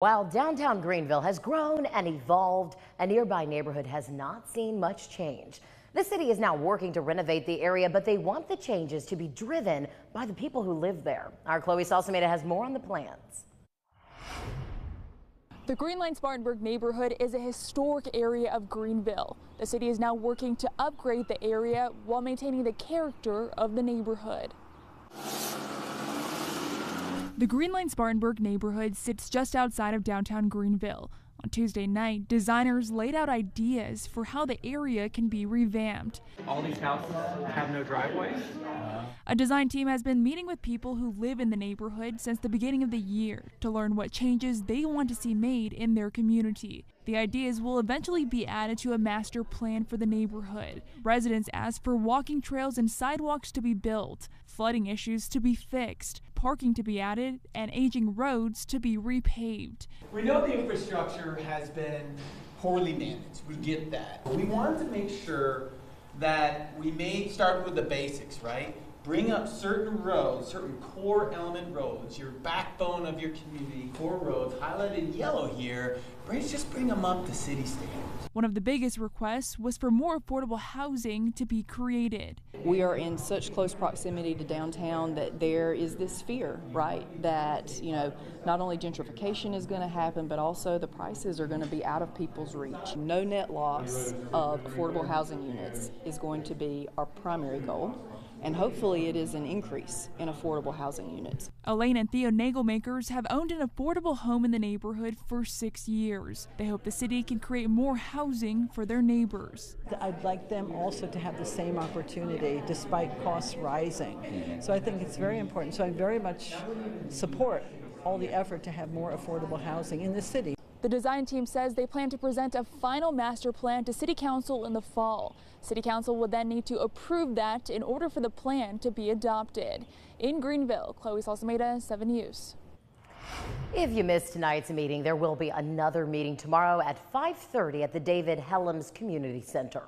While downtown Greenville has grown and evolved, a nearby neighborhood has not seen much change. The city is now working to renovate the area, but they want the changes to be driven by the people who live there. Our Chloe Salsameda has more on the plans. The Greenline Spartanburg neighborhood is a historic area of Greenville. The city is now working to upgrade the area while maintaining the character of the neighborhood. The Greenline Spartanburg neighborhood sits just outside of downtown Greenville. On Tuesday night, designers laid out ideas for how the area can be revamped. All these houses have no driveways. A design team has been meeting with people who live in the neighborhood since the beginning of the year to learn what changes they want to see made in their community. The ideas will eventually be added to a master plan for the neighborhood. Residents ask for walking trails and sidewalks to be built, flooding issues to be fixed, parking to be added, and aging roads to be repaved. We know the infrastructure has been poorly managed. We get that. We wanted to make sure that we made start with the basics, right? Bring up certain roads, certain core element roads, your backbone of your community, core roads, highlighted yellow here. Bring, just bring them up to city standards. One of the biggest requests was for more affordable housing to be created. We are in such close proximity to downtown that there is this fear, right? That, you know, not only gentrification is going to happen, but also the prices are going to be out of people's reach. No net loss of affordable housing units is going to be our primary goal and hopefully it is an increase in affordable housing units. Elaine and Theo Nagelmakers have owned an affordable home in the neighborhood for six years. They hope the city can create more housing for their neighbors. I'd like them also to have the same opportunity despite costs rising. Mm-hmm. So I think it's very important. So I very much support all the effort to have more affordable housing in the city. The design team says they plan to present a final master plan to City Council in the fall. City Council would then need to approve that in order for the plan to be adopted. In Greenville, Chloe Salsameda, 7 News. If you missed tonight's meeting, there will be another meeting tomorrow at 5.30 at the David Hellams Community Center.